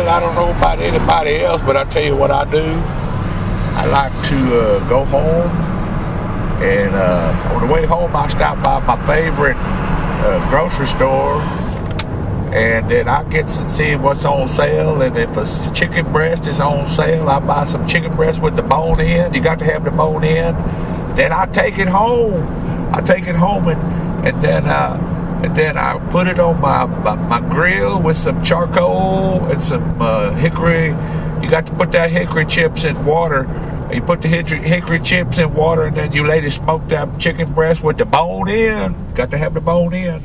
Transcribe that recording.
I don't know about anybody else, but I tell you what I do. I like to uh, go home, and uh, on the way home, I stop by my favorite uh, grocery store, and then I get to see what's on sale. And if a chicken breast is on sale, I buy some chicken breast with the bone in. You got to have the bone in. Then I take it home. I take it home, and and then. Uh, and then I put it on my, my, my grill with some charcoal and some uh, hickory. You got to put that hickory chips in water. You put the hickory, hickory chips in water, and then you lay the smoked chicken breast with the bone in. Got to have the bone in.